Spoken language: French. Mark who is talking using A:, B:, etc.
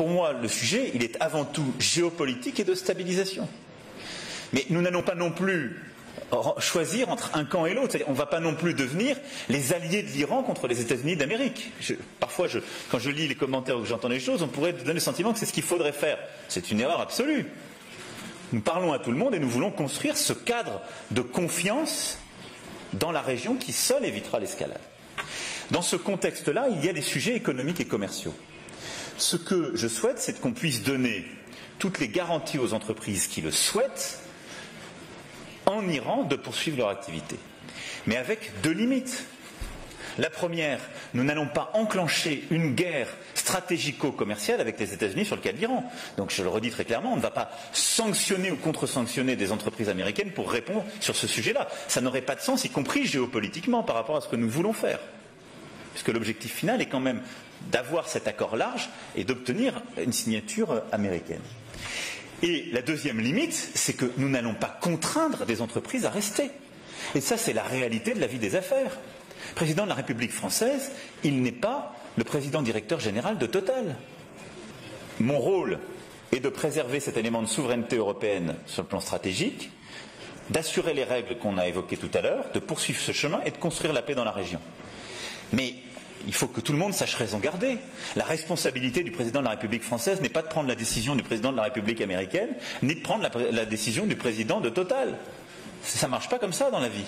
A: pour moi, le sujet, est avant tout géopolitique et de stabilisation. Mais nous n'allons pas non plus choisir entre un camp et l'autre. On ne va pas non plus devenir les alliés de l'Iran contre les États-Unis d'Amérique. Parfois, quand je lis les commentaires ou que j'entends les choses, on pourrait donner le sentiment que c'est ce qu'il faudrait faire. C'est une erreur absolue. Nous parlons à tout le monde et nous voulons construire ce cadre de confiance dans la région qui seul évitera l'escalade. Dans ce contexte-là, il y a des sujets économiques et commerciaux. Ce que je souhaite, c'est qu'on puisse donner toutes les garanties aux entreprises qui le souhaitent en Iran de poursuivre leur activité. Mais avec deux limites. La première, nous n'allons pas enclencher une guerre stratégico-commerciale avec les États-Unis sur le cas de l'Iran. Donc je le redis très clairement, on ne va pas sanctionner ou contre-sanctionner des entreprises américaines pour répondre sur ce sujet-là. Ça n'aurait pas de sens, y compris géopolitiquement, par rapport à ce que nous voulons faire. Puisque l'objectif final est quand même d'avoir cet accord large et d'obtenir une signature américaine. Et la deuxième limite, c'est que nous n'allons pas contraindre des entreprises à rester. Et ça, c'est la réalité de la vie des affaires. Président de la République française, il n'est pas le président directeur général de Total. Mon rôle est de préserver cet élément de souveraineté européenne sur le plan stratégique, d'assurer les règles qu'on a évoquées tout à l'heure, de poursuivre ce chemin et de construire la paix dans la région. Mais il faut que tout le monde sache raison garder. La responsabilité du président de la République française n'est pas de prendre la décision du président de la République américaine, ni de prendre la, décision du président de Total. Ça ne marche pas comme ça dans la vie.